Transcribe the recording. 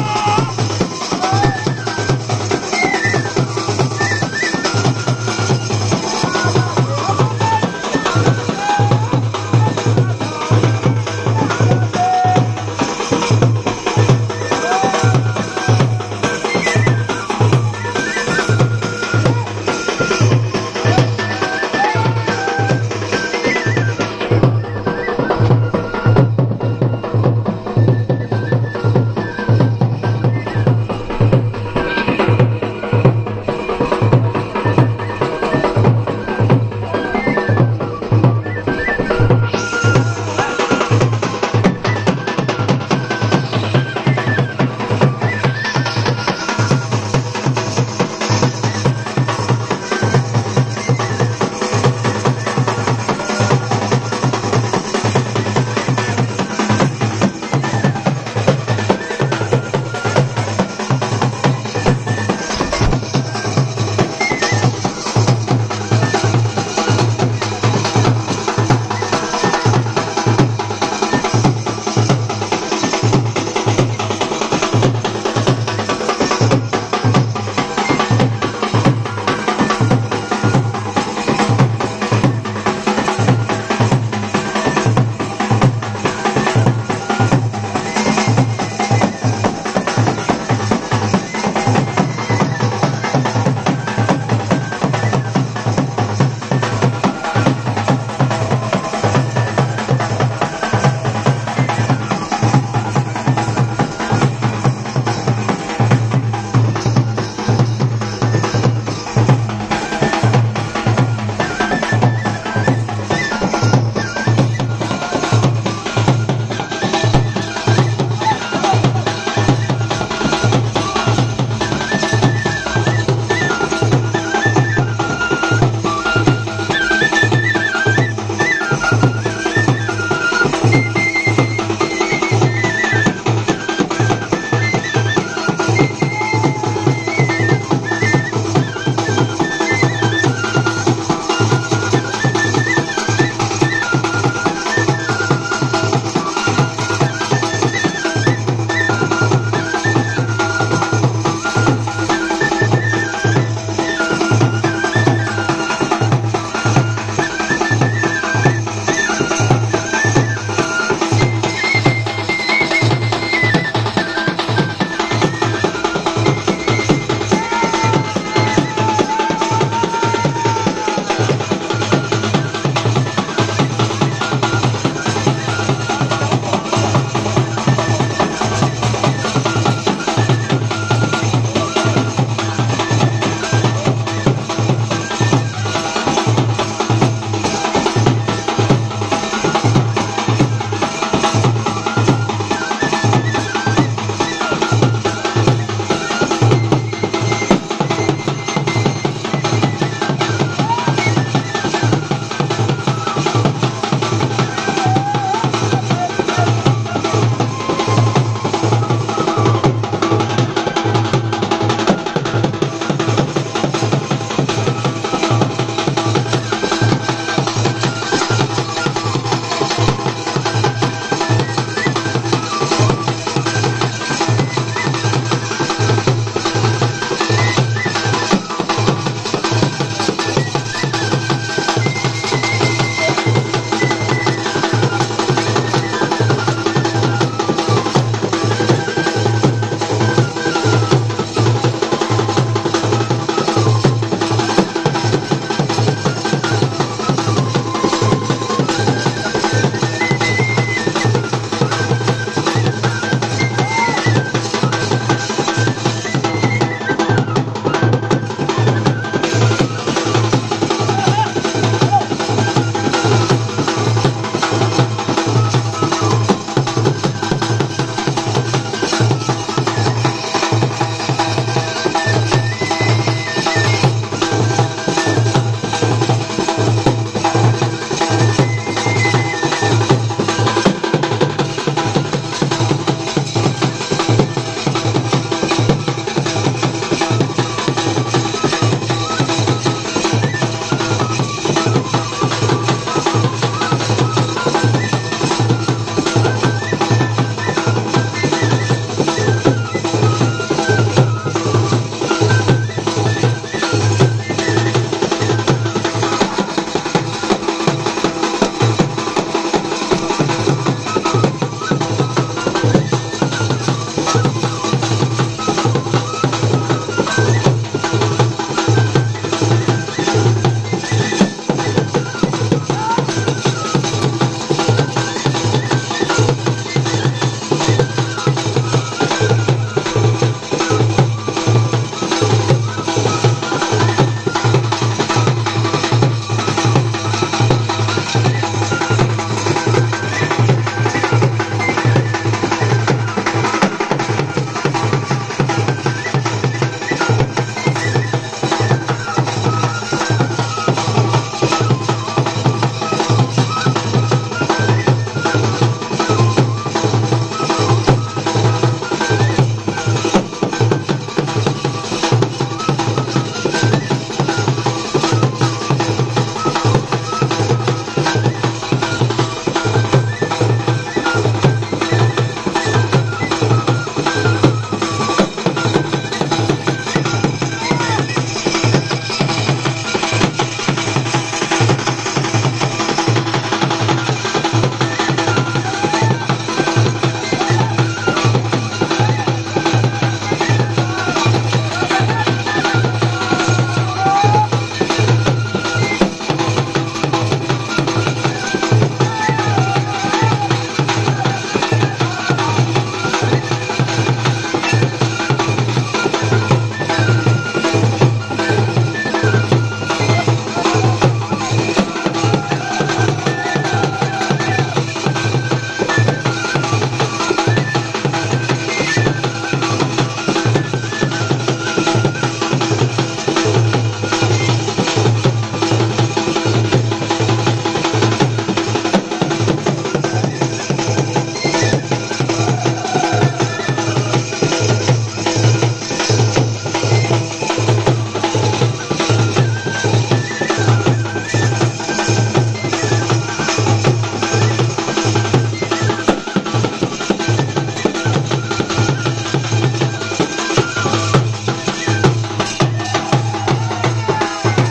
Oh!